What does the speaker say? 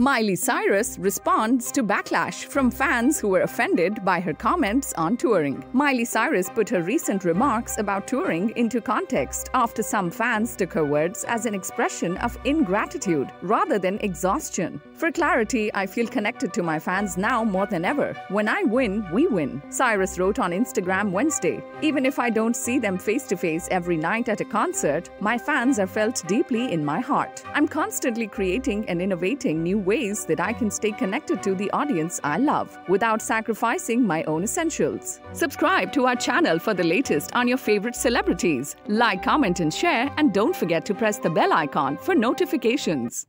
Miley Cyrus responds to backlash from fans who were offended by her comments on touring. Miley Cyrus put her recent remarks about touring into context after some fans took her words as an expression of ingratitude rather than exhaustion. For clarity, I feel connected to my fans now more than ever. When I win, we win, Cyrus wrote on Instagram Wednesday. Even if I don't see them face to face every night at a concert, my fans are felt deeply in my heart. I'm constantly creating and innovating new ways that I can stay connected to the audience I love without sacrificing my own essentials. Subscribe to our channel for the latest on your favorite celebrities. Like, comment, and share, and don't forget to press the bell icon for notifications.